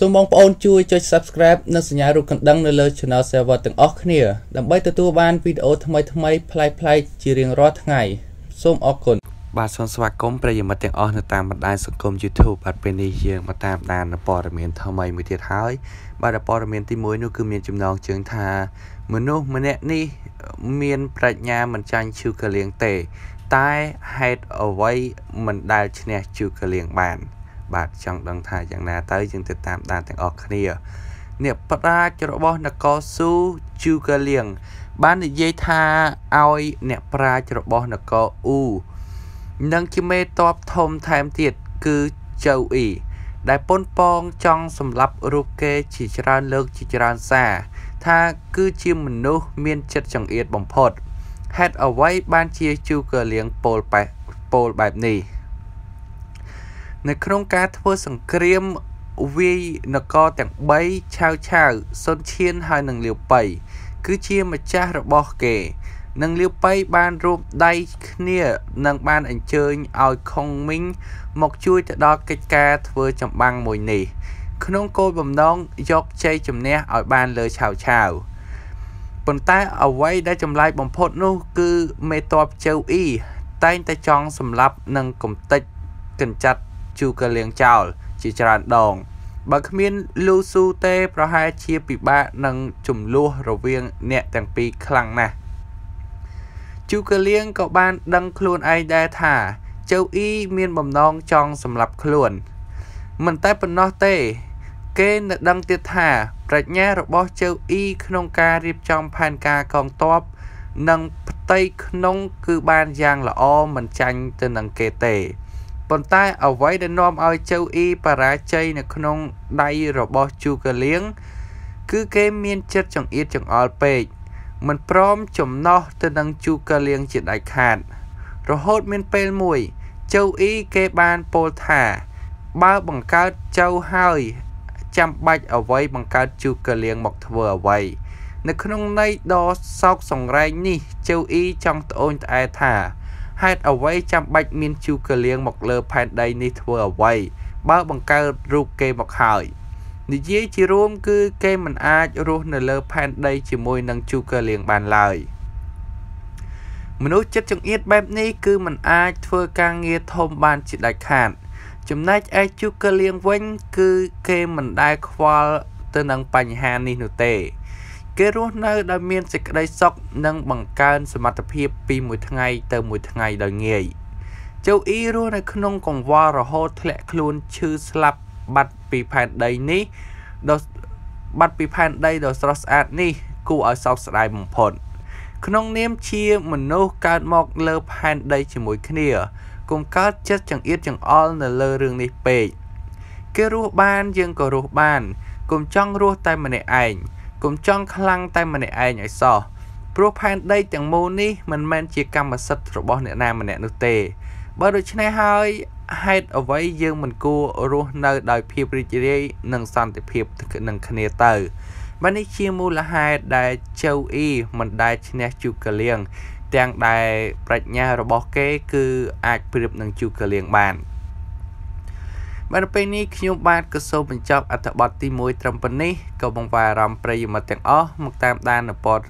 សូមបងប្អូនជួយចុច Subscribe និងសញ្ញារូបកណ្ដឹងនៅលើ Channel Server ទាំងអស់គ្នាដើម្បីទទួលបានវីដេអូថ្មីៗប្លែកៗជារៀងរាល់ថ្ងៃសូមអរគុណបាទសូមស្វាគមន៍ប្រិយមិត្តទាំងអស់នៅតាមបណ្ដាញសង្គម YouTube បាទពេលនេះយើងមកតាមដានព័ត៌មានថ្មីមួយទៀតហើយបាទព័ត៌មានទី1នោះគឺមានចំណងជើងថាមនុស្សម្នាក់នេះមានប្រាជ្ញាមិនចាញ់ឈឺកលៀងទេ តែហេតុអ្វីមិនដែលឈ្នះជឺកលៀងបាន បាទចង់ដឹងថាយ៉ាងណាទៅយើងទៅតាមដានទាំងអស់គ្នាអ្នកប្រាជ្ញរបស់នគរស៊ូជូកាលៀងបាននិយាយថាឲ្យអ្នកប្រាជ្ញរបស់នគរអ៊ូនិងជាមេតបធំថែមទៀតគឺចៅអ៊ីដែលប៉ុនប៉ងចង់សម្លាប់រូបគេជាច្រើនលើកជាច្រើនសារថាគឺជាមនុស្សមានចិត្តចង្អៀតបំផុតហេតុអ្វីបានជាជូកាលៀងពោលបែបពោលបែបនេះ នៅក្នុងការធ្វើសង្គ្រាមវាយនគរទាំង3ឆាវឆាវសុនឈៀនហើយនឹងលាវប៉ៃគឺជាម្ចាស់របស់គេនឹងលាវប៉ៃបានរួបដៃគ្នានឹងបានអញ្ជើញឲ្យខុងមីងមកជួយទៅដល់កិច្ចការធ្វើចម្បាំងមួយនេះ ក្នុងគោលបំណងយកជ័យជំនះឲ្យបានលើឆាវឆាវប៉ុន្តែអ្វីដែលចម្លែកបំផុតនោះគឺមេតបជើអ៊ីតែងតែចង់សម្លាប់នឹងកំតិចកញ្ចាត់ ជូកាលៀងចោល ជាច្រើនដង បើគ្មានលូស៊ូទេ ប្រហែលជាពិបាកនឹងចំនួនរវាងអ្នកទាំងពីរខ្លាំងណាស់ជូកាលៀងក៏បានដឹងខ្លួនឯងដែរថាចៅអ៊ីមានបំណងចង់សម្លាប់ខ្លួន មិនតែប៉ុណ្ណោះទេ គេនៅដឹងទៀតថាប្រាជ្ញារបស់ចៅអ៊ីក្នុងការរៀបចំផែនការកងទ័ពនិងផ្ទៃក្នុងគឺបានយ៉ាងល្អមិនចាញ់ទៅនឹងគេទេ ប៉ុន្តែអ្វីដែលនាំឲ្យជៅអ៊ីបរាជ័យនៅក្នុងដៃរបស់ជូកាលៀងគឺគេមានចិត្តចង្អៀតចង្អល់ពេកមិនព្រមចំណោះទៅនឹងជូកាលៀងជាដាច់ខាត រហូតមានពេលមួយជៅអ៊ីគេបានពោលថា បើបង្កើតចៅហើយចាំបាច់អ្វីបង្កើតជូកាលៀងមកធ្វើអ្វីនៅក្នុងន័យដ៏សោកសង្រែងនេះជៅអ៊ីចង់ត្អូញត្អែថា ហេតុអ្វីចាំបាច់មានជូកលៀងមកលើផែនដីនេះធ្វើអ្វីបើបង្កើតរូបគេមកហើយនិយាយជារួមគឺគេមិនអាចរស់នៅលើផែនដីជាមួយនឹងជូកលៀងបានឡើយមនុស្សចិត្តចង្អៀតបែបនេះគឺមិនអាចធ្វើការងារធំបានជាដាច់ខាតចំណែកឯជូកលៀងវិញ គឺគេមិនដែលខ្វល់ទៅនឹងបញ្ហានេះនោះទេ គេរស់នៅដោយមានសេចក្តីសុខនិងបង្កើនសមត្ថភាពពីមួយថ្ងៃទៅមួយថ្ងៃដោយងាយជូអ៊ីរស់នៅក្នុងកង្វល់រហូតធ្លាក់ខ្លួនឈឺស្លាប់បាត់ពីផែនដីនេះដ៏បាត់ពីផែនដីដ៏ស្រស់ស្អាតនេះគួរឲ្យសោកស្ដាយបំផុតក្នុងនាមជាមនុស្សកើតមកលើផែនដីជាមួយគ្នាកុំកើតចិត្តចង្អៀតចង្អល់នៅលើរឿងនេះពេកគេរស់បានយើងក៏រស់បានកុំចង់រស់តែម្នាក់ឯង កុំចង់ខ្លាំងតែម្នាក់ឯងឲ្យសោះព្រោះផែនដីទាំងមូលនេះមិនមែនជាកម្មសិទ្ធិរបស់អ្នកណាម្នាក់នោះទេ បើដូច្នេះហើយហេតុអ្វីយើងមិនគួររស់នៅដោយភាពរីករាយនិងសន្តិភាពនឹងគ្នាទៅបាទនេះជាមូលហេតុដែលជៅអ៊ីមិនដែលឈ្នះជូកាលៀងទាំងដែលប្រាជ្ញារបស់គេគឺអាចប្រៀបនឹងជូកាលៀងបាន បាទនៅពេលនេះខ្ញុំបាទក៏សូមបញ្ចប់អត្ថបទទី1ត្រឹមប៉ុណ្នេះក៏បង្វែរអារម្មណ៍ប្រិយមិត្តទាំងអស់មកតាមដាននៅពត